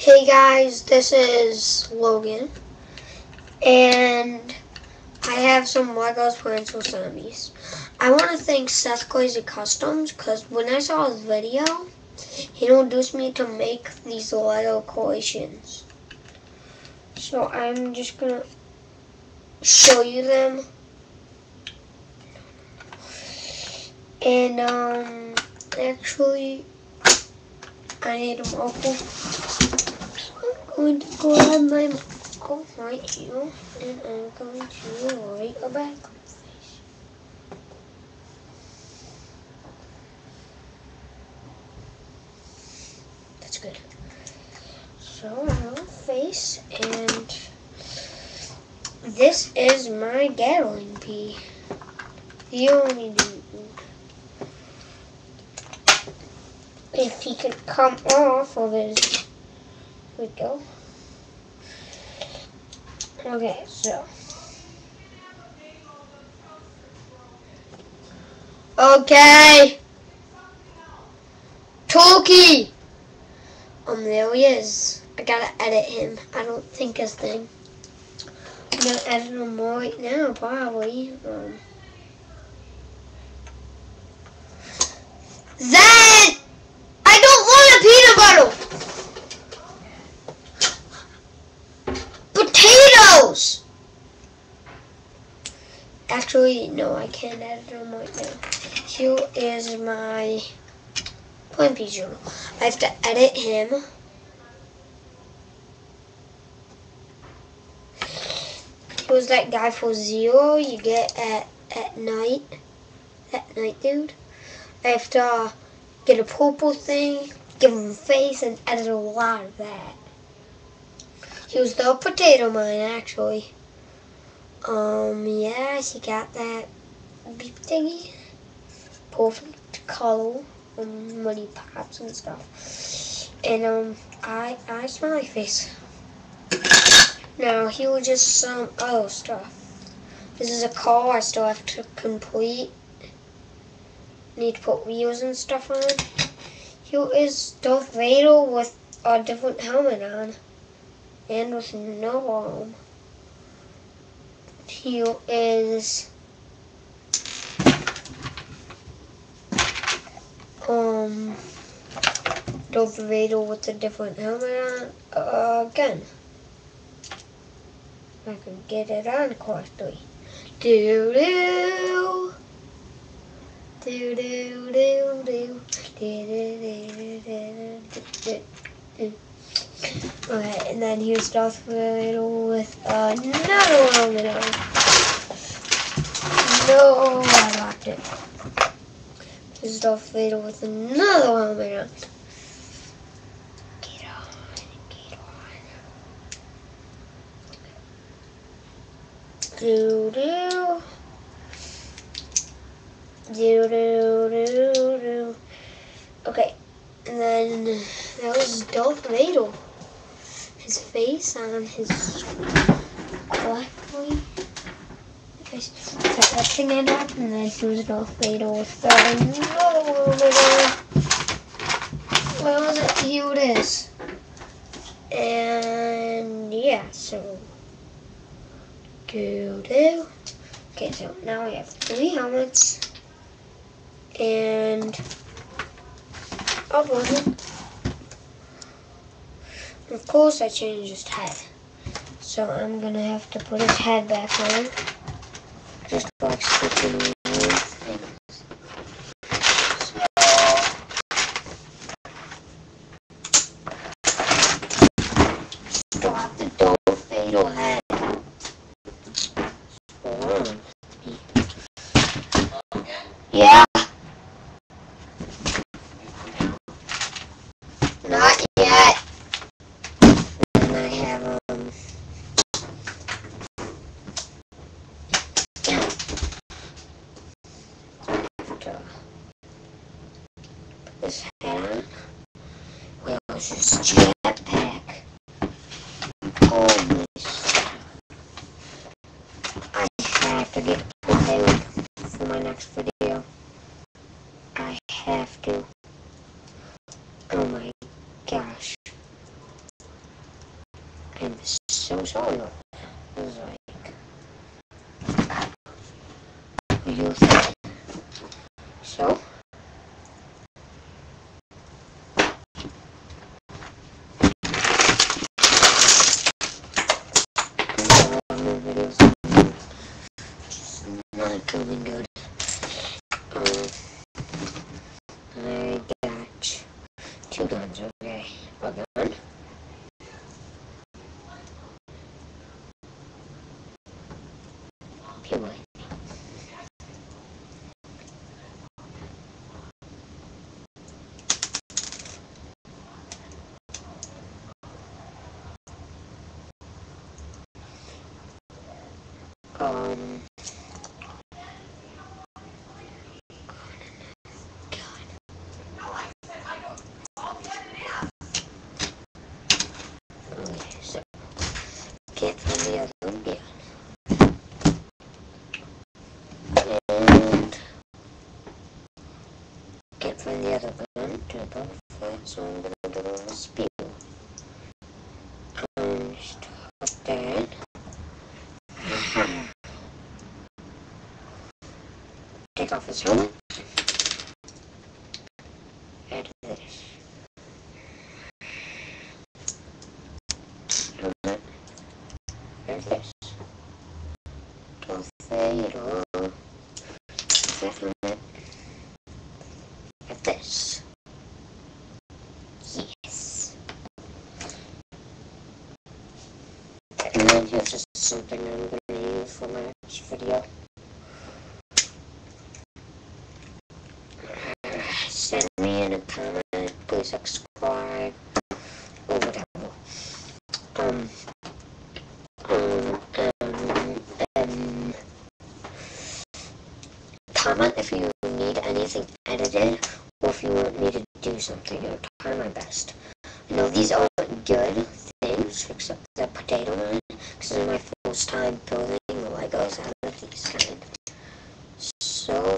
Hey guys, this is Logan, and I have some Legos Plants with Zombies. I want to thank Seth Crazy Customs because when I saw his video, he introduced me to make these Lego collations. So I'm just gonna show you them. And um, actually, I need them all. I'm going to grab my Michael right here, and I'm going to write a back face. That's good. So a face, and this is my Gatling pea. The only dude. If he could come off of his, we go. Okay, so. Okay. Toki. Um, there he is. I gotta edit him. I don't think his thing. I'm gonna edit him right now, probably. Um I don't want a peanut butter. Potatoes. Actually, no, I can't edit them right now. Here is my Plan journal. I have to edit him. He was that guy for zero you get at at night. At night, dude. I have to get a purple thing, give him a face, and edit a lot of that. He was the potato mine, actually. Um, yeah, he got that beep thingy. Perfect color when he pops and stuff. And, um, I, I smell my face. Now, he was just some other stuff. This is a car I still have to complete need to put wheels and stuff on. Here is Darth Vader with a different helmet on and with no arm. Here is um Darth Vader with a different helmet on uh, again. I can get it on correctly. Do do. Do do do do do do do do Okay, and then here's Darth Vader with another helmet on. No, I locked it. Here's Darth Vader with another helmet on. Get on. Do do. Do do do do. Okay, and then that was Darth Vader. His face on his blackly face. So that thing I dropped, and then he was Darth Vader with another little. What was it? Here it is. And yeah, so do do. Okay, so now we have three helmets and oh, a button. Of course, I changed his head. So I'm gonna have to put his head back on. Just sticking with things. Stop the Darth Vader head. Yeah. Not yet. And I have um to put this hat. This jetpack? Holy stuff. I have to get prepared for my next video. I have to. Oh my gosh. I'm so sorry. Was like, you think? So, videos. Just not doing good. Um, I got two guns, okay. A gun. Wait. Um, okay, so get from the other one, yeah. And get from the other gun to the butterfly, so I'm gonna do a spiel. Um, stop that. Take off his helmet. Add this. Add this. Torpedo. Helmet. Add this. Yes. And then here's just something I'm gonna use for my next video. send me in a comment, please subscribe, whatever. Um, um, um, um, comment if you need anything edited, or if you want me to do something, I'll try my best. I know these aren't good things, except the potato one, because it's my time building oh, the Legos out of these kind. So,